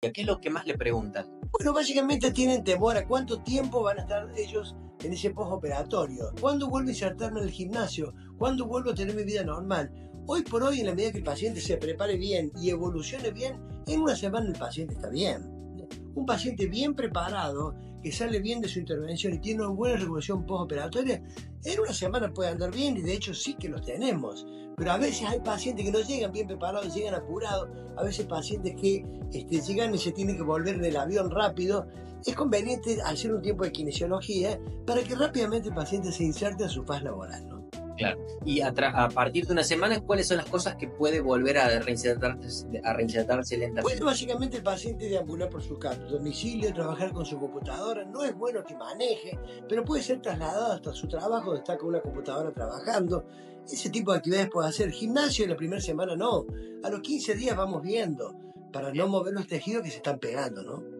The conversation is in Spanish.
¿Qué es lo que más le preguntan? Bueno, básicamente tienen temor a cuánto tiempo van a estar ellos en ese postoperatorio. ¿Cuándo vuelvo a insertarme en el gimnasio? ¿Cuándo vuelvo a tener mi vida normal? Hoy por hoy, en la medida que el paciente se prepare bien y evolucione bien, en una semana el paciente está bien. Un paciente bien preparado, que sale bien de su intervención y tiene una buena regulación postoperatoria, en una semana puede andar bien y de hecho sí que lo tenemos. Pero a veces hay pacientes que no llegan bien preparados, llegan apurados, a veces pacientes que este, llegan y se tienen que volver en el avión rápido. Es conveniente hacer un tiempo de kinesiología para que rápidamente el paciente se inserte a su paz laboral. Claro. Y a, partir de una semana, ¿cuáles son las cosas que puede volver a reinsertarse, a reinsertarse lentamente? Pues básicamente el paciente deambular por su domicilio, trabajar con su computadora. No es bueno que maneje, pero puede ser trasladado hasta su trabajo, está con una computadora trabajando. Ese tipo de actividades puede hacer. Gimnasio en la primera semana no. A los 15 días vamos viendo para no mover los tejidos que se están pegando, ¿no?